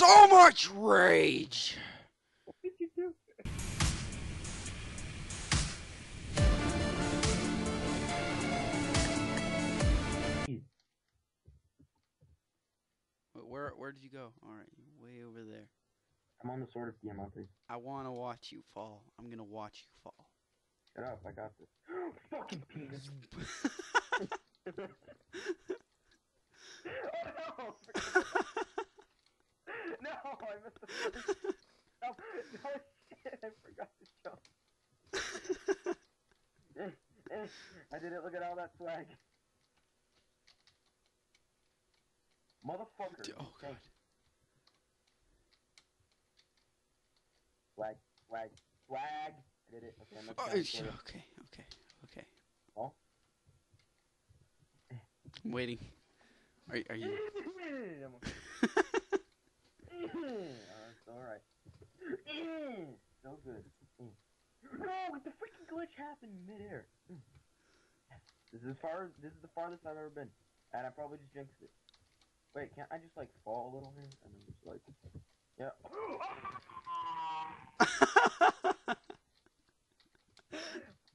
so much rage. What did you do? Where where did you go? All right, way over there. I'm on the sword of Diamante. I want to watch you fall. I'm gonna watch you fall. Shut up, I got this. Fucking penis. oh no! no, I missed the first. Oh, no shit, I forgot to jump. I didn't look at all that swag. Motherfucker. D- oh god. Swag, swag, swag. I did it. Okay, I'm Oh, gonna okay, okay, okay. Oh. I'm waiting. Are are you? That's alright. so good. No, the freaking glitch happened midair. This is far this is the farthest I've ever been, and I probably just jinxed it. Wait, can't I just like fall a little here and then just like, yeah.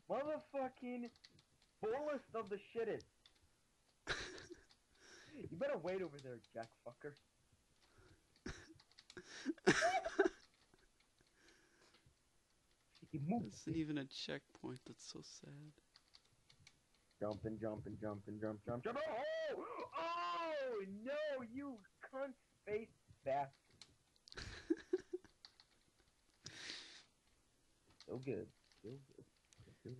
Motherfucking fullest of the shittest. You better wait over there, jack fucker. You move. It's not even a checkpoint. That's so sad. Jump and jump and jump and jump, jump, jump. Oh! Oh! No, you cunt face bastard. so good. So good. So good.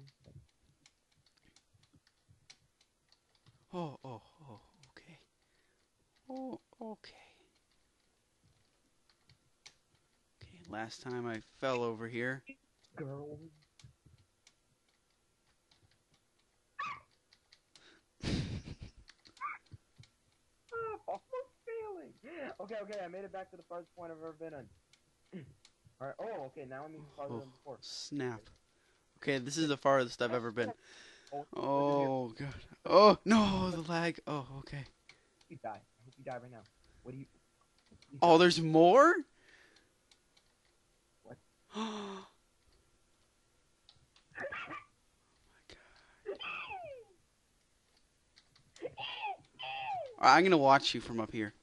Oh, oh, oh, okay. Oh, okay. Okay, last time I fell over here. Girl. Okay, okay, I made it back to the farthest point I've ever been on. Alright, oh, okay, now I'm even farther Oh, than before. snap. Okay, this is the farthest I've ever been. Oh, look at here. Oh, God. Oh, no, the lag. Oh, okay. You die. I hope you die right now. What do you... you Oh, there's more? Oh, I'm gonna watch you from up here.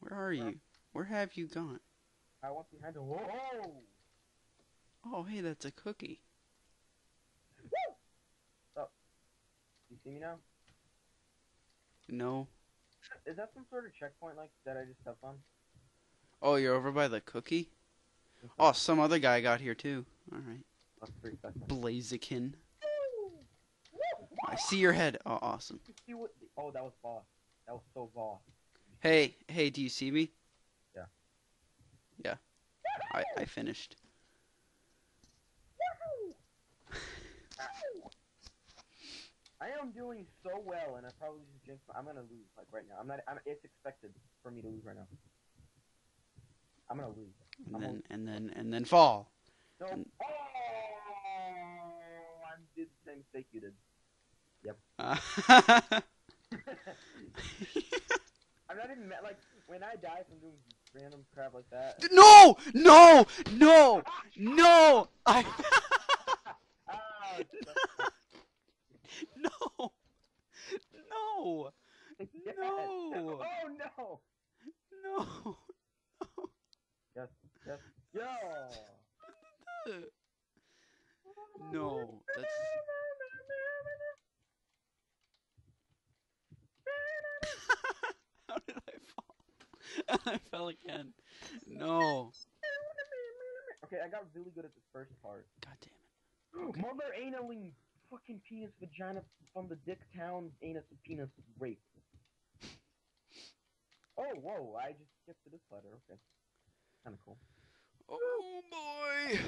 Where are you? Where have you gone? I went behind the whoa! Oh, hey, that's a cookie. Woo! Oh. You see me now? No. Is that some sort of checkpoint like that I just stepped on? Oh, you're over by the cookie? Oh, some other guy got here too. Alright. That's pretty special. Blaziken. I see your head. Oh, awesome. What? Oh, that was boss. That was so boss. Hey, hey, do you see me? Yeah. Yeah. I, I finished. I am doing so well, and I probably just jinxed. my- I'm gonna lose like right now. I'm not. I'm, it's expected for me to lose right now. I'm gonna lose. And I'm then, and then, and then fall. No. And- Oh! I did the same mistake you did. Uh, I'm not even mad. Like when I die from doing random crap like that. no! No! No! No! I. Ah, no! No! yes. No. Oh no. No! no. Yes. Yes. Yo. No, that's. How did I fall? I fell again. No. Okay, I got really good at this first part. God damn it. Mother analing fucking penis vagina from the dick town anus penis rape. Oh, whoa, I just skipped to this letter. Okay. Kinda cool. Oh boy.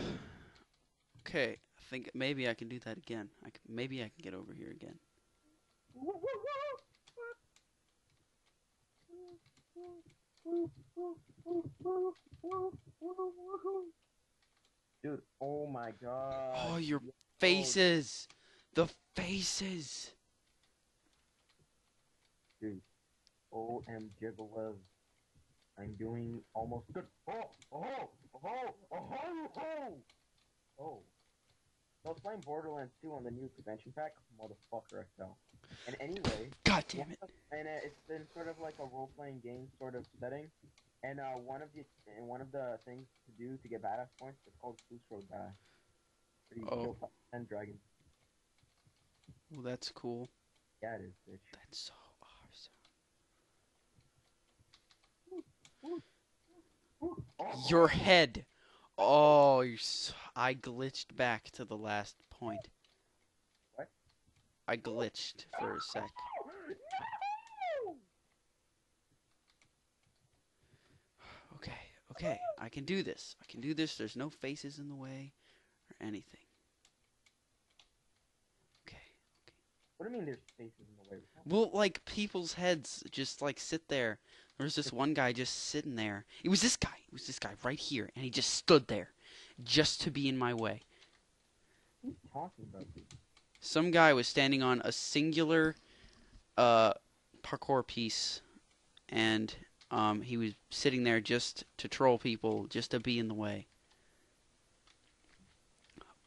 Okay, I think maybe I can do that again. I can, maybe I can get over here again. Dude, oh my god. Oh, your Yo. Faces. The faces. Dude. OM Jigglev. I'm doing almost good. Oh, oh, oh, oh, oh, oh. Oh. I was playing Borderlands 2 on the new convention pack. Motherfucker, I fell. And anyway, God damn it. and uh, it's been sort of like a role-playing game sort of setting. And uh, one of the and one of the things to do to get badass points is called Boost Road Die. You Oh. ten dragons. Well, that's cool. Yeah, it is, bitch. That's so awesome. Your head. Oh, I glitched back to the last point. What? I glitched for a sec. No! Okay, okay, I can do this. I can do this. There's no faces in the way or anything. Okay. What do you mean there's spaces in the way? Well, like people's heads just like sit there. There was this one guy just sitting there. It was this guy. It was this guy right here, and he just stood there, just to be in my way. What are you talking about? Some guy was standing on a singular uh, parkour piece, and um, he was sitting there just to troll people, just to be in the way.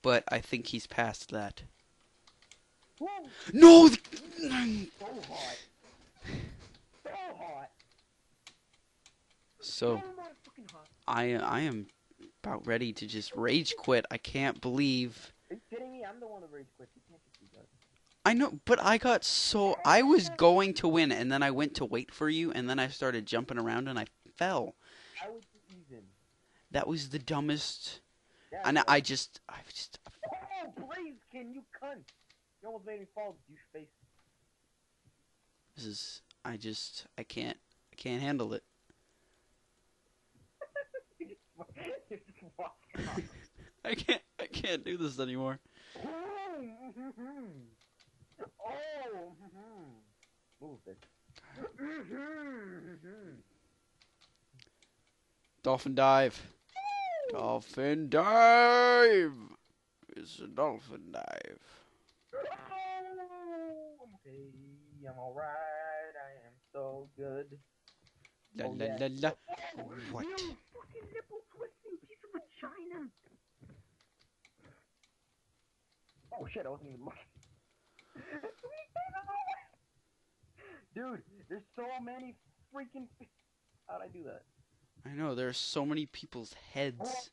But I think he's past that. Woo! No! th- So hot. So hot. So. I I am about ready to just rage quit. I can't believe Are you kidding me? I'm the one that rage quit. You can't just do that. I know, but I got so I was going to win, and then I went to wait for you, and then I started jumping around, and I fell. How would you even? That was the dumbest. Yeah, And well- I just, I just, Oh, Blaziken, you cunt! You almost made me fall, douche this is, I just, I can't, I can't handle it. face. You're just walking off. I can't, I can't do this anymore. Oh, mhm. oh, mhm. move. Dolphin dive. Dolphin dive. It's a dolphin dive. Oh, I'm okay. I'm alright. I am so good. La Oh, la yeah. la la. What? You fucking nipple twisting piece of vagina. Oh shit, I wasn't even looking. Dude, there's so many freaking. How'd I do that? I know there's so many people's heads.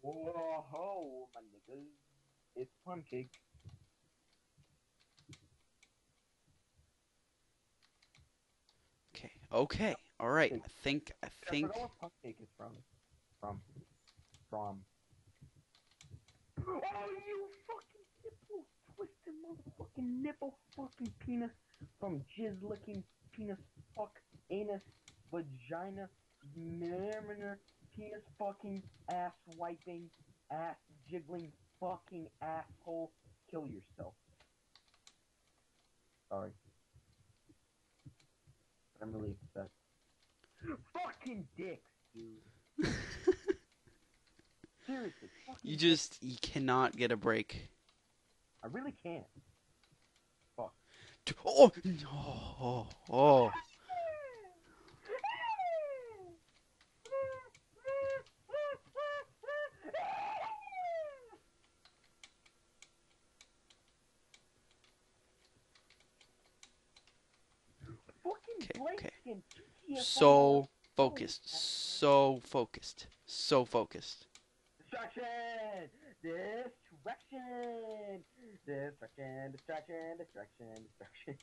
Whoa, whoa, my niggas. It's plum Okay, okay, all right. I think, I I think. forgot what plum cake is from. From. From. Oh, you fucking nipple twisting motherfucking nipple fucking penis from jizz licking penis fuck anus vagina merminer penis fucking ass wiping ass jiggling fucking asshole kill yourself. Sorry. But I'm really upset. Fucking dicks, dude. Seriously. Fucking You dicks. just, you cannot get a break. I really can't. T- Oh, oh, oh, oh. Fucking Okay, Blake okay. and TTFO. So focused, so focused, so focused. Distraction! Distraction! Distraction, distraction, distraction, distraction.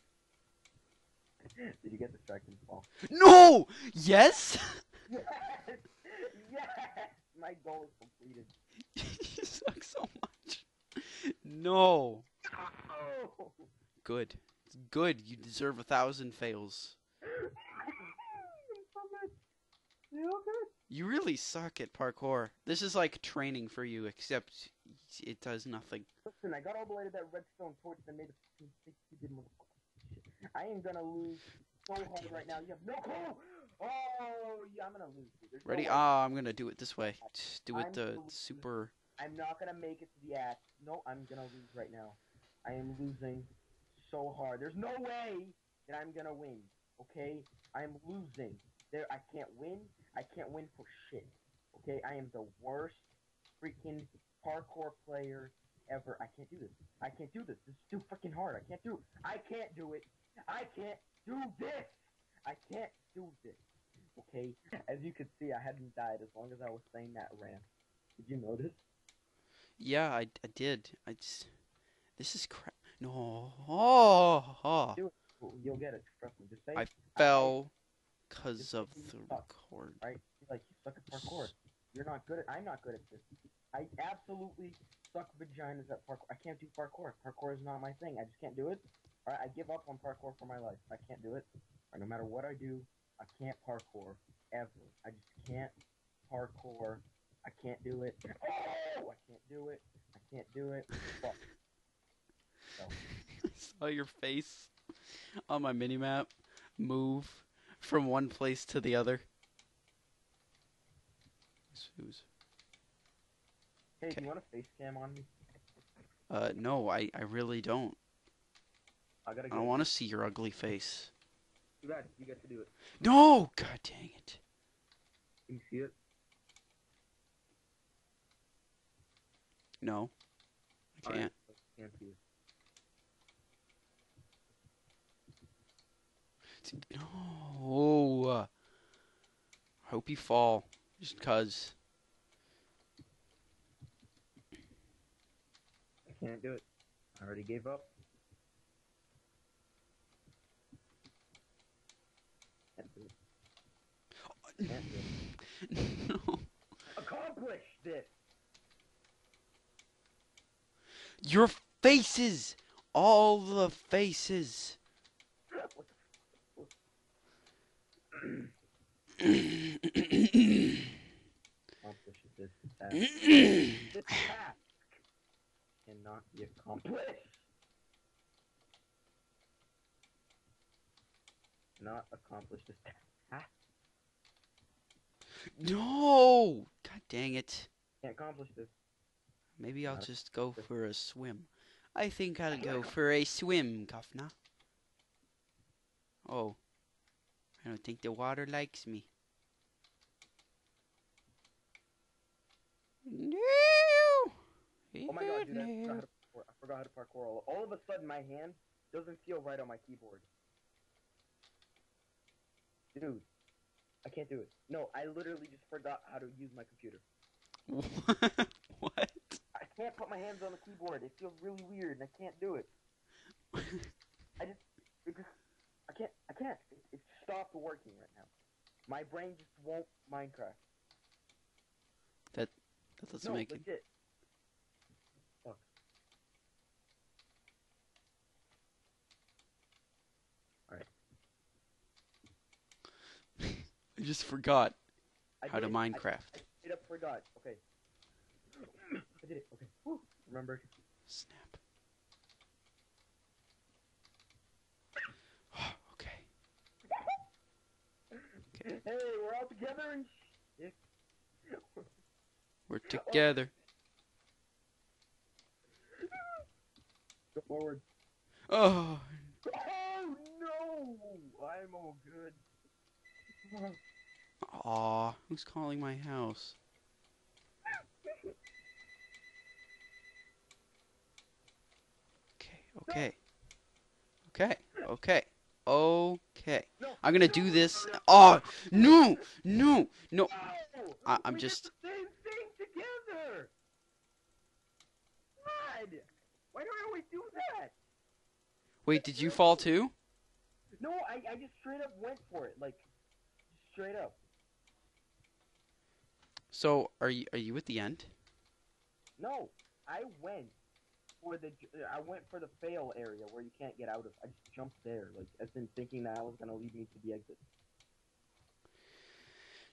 Did you get distracted, Paul? No! Yes? Yes! Yes! My goal is completed. you suck so much. No. Oh! Good. It's good. You deserve a thousand fails. You? You really suck at parkour. This is like training for you, except it does nothing. Listen, I got all the way to that redstone torch that made a stupid. Shit. I am gonna lose so God hard right now. You have no clue. Oh, yeah, I'm gonna lose. There's no Ready? way. Ah, I'm gonna do it this way. Just Do I'm it the super. I'm not gonna make it to the axe. No, I'm gonna lose right now. I am losing so hard. There's no way that I'm gonna win. Okay, I'm losing. There, I can't win. I can't win for shit. Okay, I am the worst freaking parkour player ever. I can't do this. I can't do this. This is too freaking hard. I can't do. I can't do it. I can't do this. I can't do this. Okay, as you can see, I hadn't died as long as I was saying that ramp. Did you notice? Yeah, I, I did. I just. This is crap. No. Oh, oh. You'll get it. Trust me. Just say. I fell because of the suck. record. right? Like you suck at parkour. You're not good at. I'm not good at this. I absolutely suck vaginas at parkour. I can't do parkour. Parkour is not my thing. I just can't do it. All right, I give up on parkour for my life. I can't do it. Or no matter what I do, I can't parkour ever. I just can't parkour. I can't do it. Oh, I can't do it. I can't do it. Fuck. I saw your face on my minimap move from one place to the other. Who's- Hey, do you want a face cam on me? Uh, no, I, I really don't. I gotta I don't want to see your ugly face. You got. You get to do it. No! God dang it. Can you see it? No. I can't. Can't see it. No. uh, Hope you fall. Just cuz. I can't do it. I already gave up. Can't do it. Can't do it. no. Accomplish this! Your faces! All the faces! Accomplish this task. This task cannot be accomplished. Not accomplish this task. no! God dang it. Can't accomplish this. Maybe I'll just go for a swim. I think I'll go for a swim, Kafna. Oh. I don't think the water likes me. No! Oh my god, dude, I forgot, how to parkour. I forgot how to parkour. All, all of a sudden, my hand doesn't feel right on my keyboard. Dude, I can't do it. No, I literally just forgot how to use my computer. what? I can't put my hands on the keyboard. It feels really weird, and I can't do it. I just, it just, I can't, I can't. It, it stopped working right now. My brain just won't Minecraft. That that doesn't no, make it. legit. Oh. Fuck. I just forgot I how to did. I- Minecraft. I straight up forgot. Okay. I did it. Okay. Woo. Remembered. Snap. Hey, we're all together and shit. We're together. Go forward. Oh, Oh no! I'm all good. aw. Who's calling my house? Okay, okay. Okay, okay. Okay. No, I'm gonna do this. Oh, no, no, no. I- I'm we just- did the same thing together. God! Why do I always do that? Wait, did you fall too? No, I, I just straight up went for it, like straight up. So, are you are you at the end? No, I went for the I went for the fail area where you can't get out of. I just jumped there, like as in thinking that I was gonna lead me to the exit.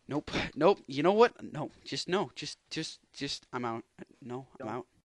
Nope. Nope. You know what? No. Just no. Just just just I'm out. No, I'm Don't. out.